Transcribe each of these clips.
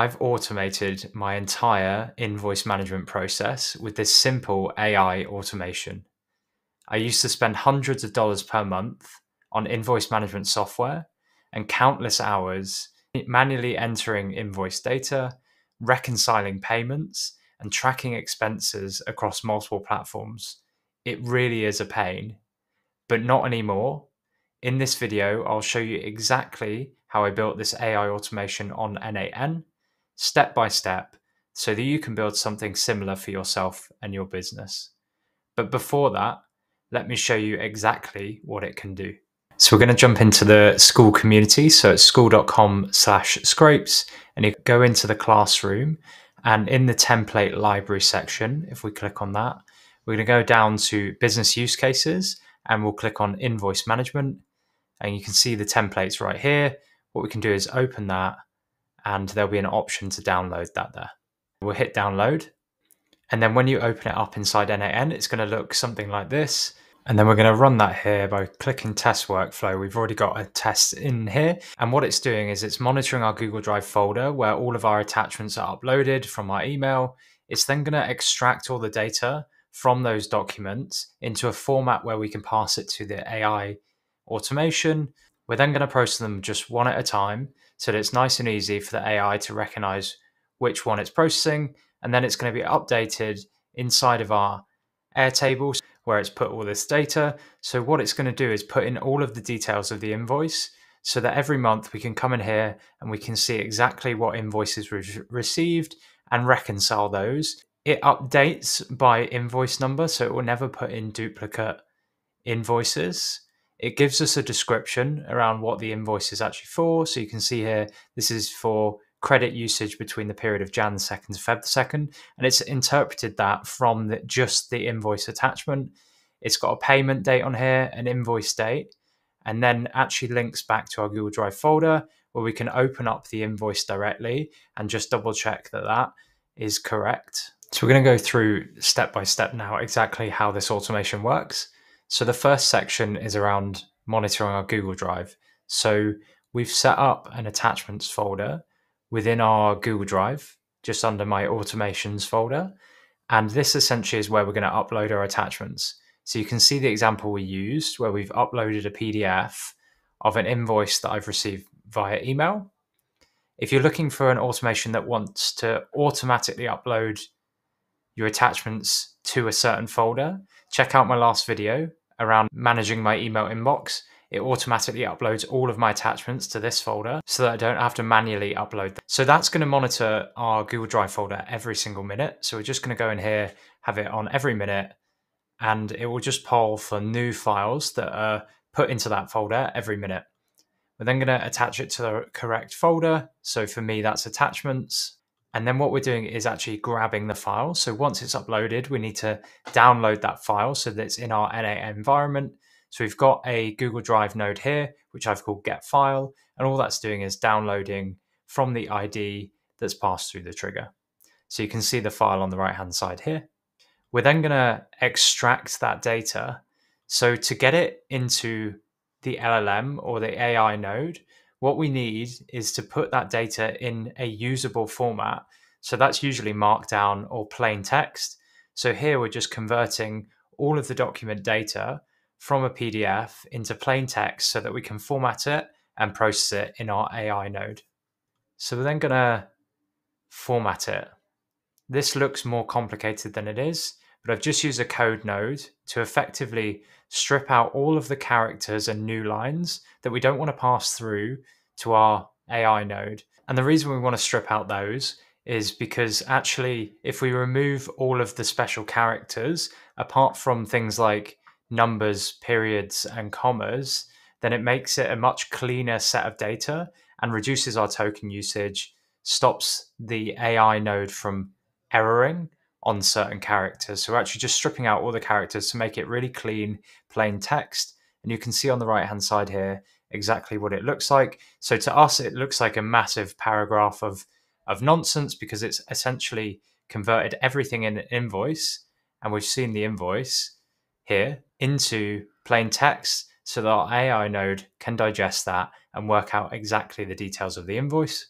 I've automated my entire invoice management process with this simple AI automation. I used to spend hundreds of dollars per month on invoice management software and countless hours manually entering invoice data, reconciling payments, and tracking expenses across multiple platforms. It really is a pain, but not anymore. In this video, I'll show you exactly how I built this AI automation on N8N, step by step, so that you can build something similar for yourself and your business. But before that, let me show you exactly what it can do. So we're going to jump into the Skool community. So it's skool.com slash scrapes and you go into the classroom and in the template library section, if we click on that, we're going to go down to business use cases and we'll click on invoice management and you can see the templates right here. What we can do is open that and there'll be an option to download that there. We'll hit download and then when you open it up inside N8N, it's going to look something like this. And then we're going to run that here by clicking test workflow. We've already got a test in here. And what it's doing is it's monitoring our Google Drive folder where all of our attachments are uploaded from our email. It's then going to extract all the data from those documents into a format where we can pass it to the AI automation. We're then going to process them just one at a time so that it's nice and easy for the AI to recognize which one it's processing. And then it's going to be updated inside of our Airtable where it's put all this data. So what it's going to do is put in all of the details of the invoice so that every month we can come in here and we can see exactly what invoices we've received and reconcile those. It updates by invoice number, so it will never put in duplicate invoices. It gives us a description around what the invoice is actually for. So you can see here, this is for credit usage between the period of Jan 2nd to Feb 2nd, and it's interpreted that from the, just the invoice attachment. It's got a payment date on here, an invoice date, and then actually links back to our Google Drive folder where we can open up the invoice directly and just double check that that is correct. So we're going to go through step by step now exactly how this automation works. So the first section is around monitoring our Google Drive. So we've set up an attachments folder within our Google Drive, just under my automations folder. And this essentially is where we're going to upload our attachments. So you can see the example we used where we've uploaded a PDF of an invoice that I've received via email. If you're looking for an automation that wants to automatically upload your attachments to a certain folder, check out my last video around managing my email inbox it automatically uploads all of my attachments to this folder so that I don't have to manually upload them. So that's going to monitor our Google Drive folder every single minute. So we're just going to go in here, have it on every minute, and it will just poll for new files that are put into that folder every minute. We're then going to attach it to the correct folder. So for me, that's attachments. And then what we're doing is actually grabbing the file. So once it's uploaded, we need to download that file so that it's in our N8N environment. So we've got a Google Drive node here, which I've called get file. And all that's doing is downloading from the ID that's passed through the trigger. So you can see the file on the right hand side here. We're then going to extract that data. So to get it into the LLM or the AI node, what we need is to put that data in a usable format. So that's usually markdown or plain text. So here we're just converting all of the document data from a PDF into plain text so that we can format it and process it in our AI node. So we're then going to format it. This looks more complicated than it is, but I've just used a code node to effectively strip out all of the characters and new lines that we don't want to pass through to our AI node. And the reason we want to strip out those is because actually, if we remove all of the special characters, apart from things like numbers, periods, and commas, then it makes it a much cleaner set of data and reduces our token usage, stops the AI node from erroring on certain characters. So we're actually just stripping out all the characters to make it really clean, plain text. And you can see on the right hand side here exactly what it looks like. So to us, it looks like a massive paragraph of, of nonsense because it's essentially converted everything in an invoice. And we've seen the invoice here into plain text so that our AI node can digest that and work out exactly the details of the invoice.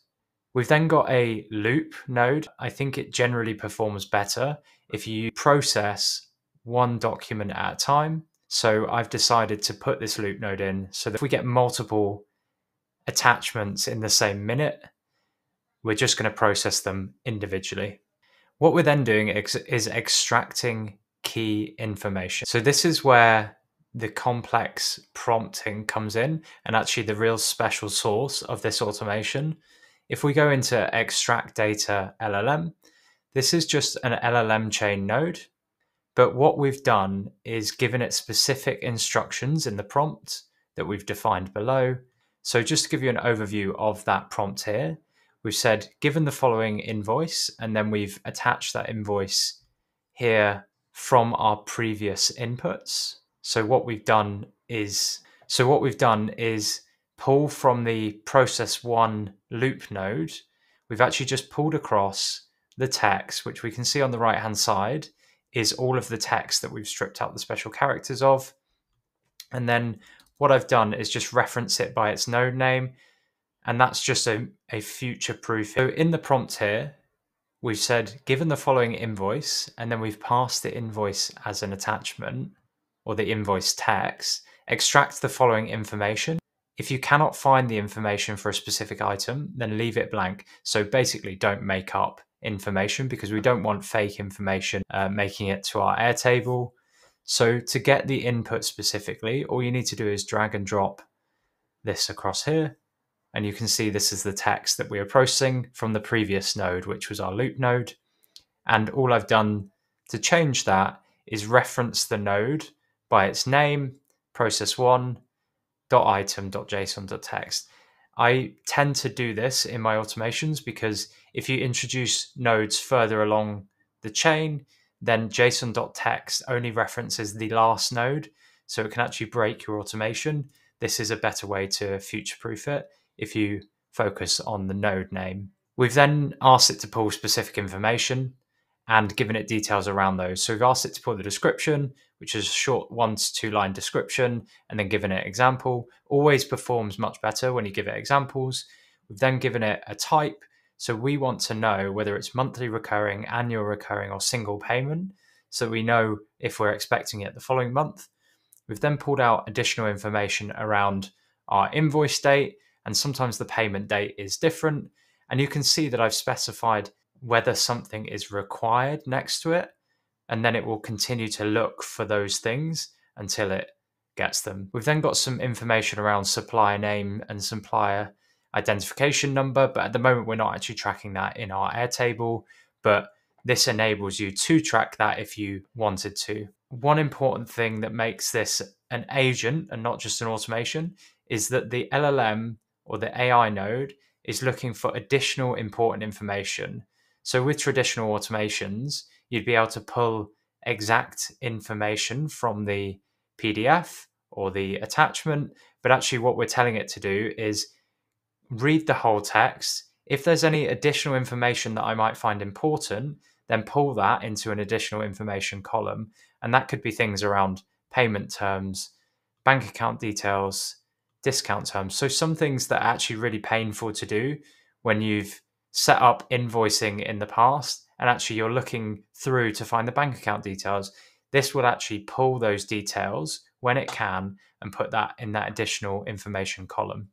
We've then got a loop node. I think it generally performs better if you process one document at a time. So I've decided to put this loop node in so that if we get multiple attachments in the same minute, we're just going to process them individually. What we're then doing is extracting key information. So this is where the complex prompting comes in and actually the real special sauce of this automation. If we go into extract data LLM, this is just an LLM chain node. But what we've done is given it specific instructions in the prompt that we've defined below. So just to give you an overview of that prompt here, we've said given the following invoice, and then we've attached that invoice here from our previous inputs. So what we've done is so what we've done is pull from the process one loop node. We've actually just pulled across the text, which we can see on the right hand side is all of the text that we've stripped out the special characters of. And then what I've done is just reference it by its node name. And that's just a, a future proof. So in the prompt here, we've said, given the following invoice, and then we've passed the invoice as an attachment or the invoice text, extract the following information. If you cannot find the information for a specific item, then leave it blank. So basically, don't make up information because we don't want fake information uh, making it to our Airtable. So to get the input specifically, all you need to do is drag and drop this across here. And you can see this is the text that we are processing from the previous node, which was our loop node. And all I've done to change that is reference the node by its name, process one, dot item, dot JSON, dot text. I tend to do this in my automations because if you introduce nodes further along the chain, then JSON.text only references the last node, so it can actually break your automation. This is a better way to future proof it if you focus on the node name. We've then asked it to pull specific information and given it details around those. So we've asked it to pull the description, which is a short one to two line description, and then given an example. Always performs much better when you give it examples. We've then given it a type. So we want to know whether it's monthly recurring, annual recurring, or single payment. So we know if we're expecting it the following month. We've then pulled out additional information around our invoice date, and sometimes the payment date is different. And you can see that I've specified whether something is required next to it and then it will continue to look for those things until it gets them. We've then got some information around supplier name and supplier identification number, but at the moment we're not actually tracking that in our Airtable, but this enables you to track that if you wanted to. One important thing that makes this an agent and not just an automation is that the LLM or the AI node is looking for additional important information. So with traditional automations, you'd be able to pull exact information from the PDF or the attachment. But actually, what we're telling it to do is read the whole text. If there's any additional information that I might find important, then pull that into an additional information column. And that could be things around payment terms, bank account details, discount terms. So, some things that are actually really painful to do when you've set up invoicing in the past and actually you're looking through to find the bank account details, this will actually pull those details when it can and put that in that additional information column.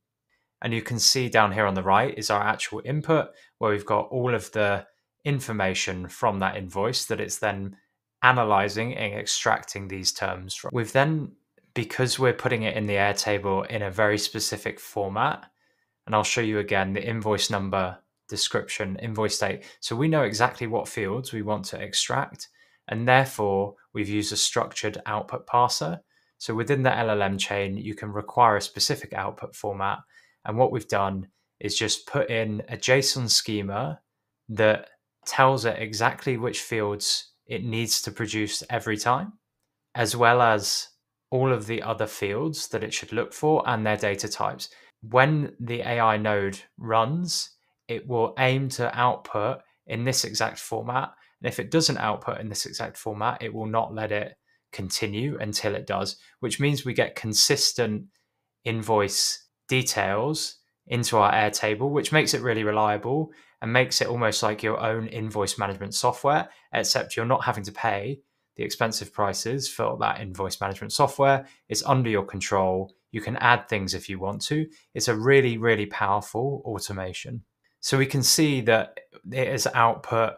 And you can see down here on the right is our actual input where we've got all of the information from that invoice that it's then analyzing and extracting these terms from. We've then, because we're putting it in the Airtable in a very specific format, and I'll show you again the invoice number description, invoice date. So we know exactly what fields we want to extract, and therefore we've used a structured output parser. So within the LLM chain, you can require a specific output format. And what we've done is just put in a JSON schema that tells it exactly which fields it needs to produce every time, as well as all of the other fields that it should look for and their data types. When the AI node runs, it will aim to output in this exact format. And if it doesn't output in this exact format, it will not let it continue until it does, which means we get consistent invoice details into our Airtable, which makes it really reliable and makes it almost like your own invoice management software, except you're not having to pay the expensive prices for that invoice management software. It's under your control. You can add things if you want to. It's a really, really powerful automation. So we can see that it has output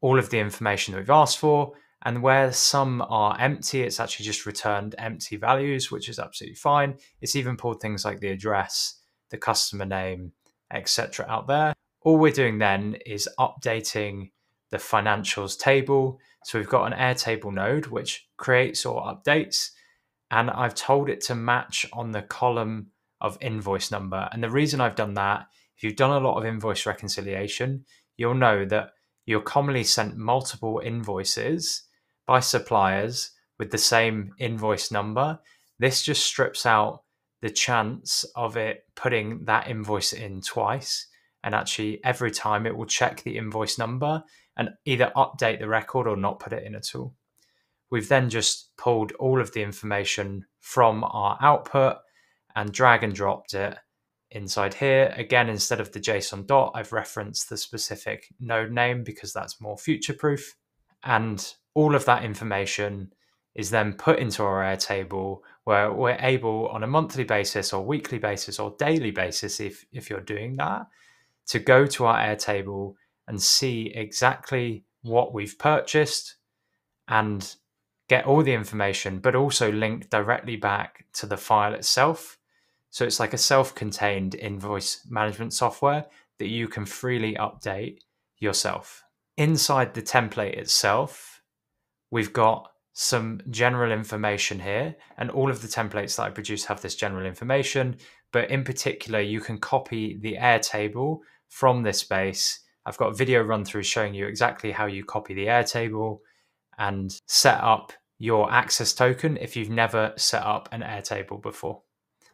all of the information that we've asked for. And where some are empty, it's actually just returned empty values, which is absolutely fine. It's even pulled things like the address, the customer name, etc. out there. All we're doing then is updating the financials table. So we've got an Airtable node which creates or updates, and I've told it to match on the column of invoice number. And the reason I've done that, if you've done a lot of invoice reconciliation, you'll know that you're commonly sent multiple invoices by suppliers with the same invoice number. This just strips out the chance of it putting that invoice in twice. And actually, every time it will check the invoice number and either update the record or not put it in at all. We've then just pulled all of the information from our output and drag and dropped it inside here. Again, instead of the JSON dot, I've referenced the specific node name because that's more future proof. And all of that information is then put into our Airtable where we're able on a monthly basis or weekly basis or daily basis, if, if you're doing that, to go to our Airtable and see exactly what we've purchased and get all the information, but also link directly back to the file itself. So it's like a self contained invoice management software that you can freely update yourself. Inside the template itself, we've got some general information here, and all of the templates that I produce have this general information. But in particular, you can copy the Airtable from this base. I've got a video run through showing you exactly how you copy the Airtable and set up your access token if you've never set up an Airtable before.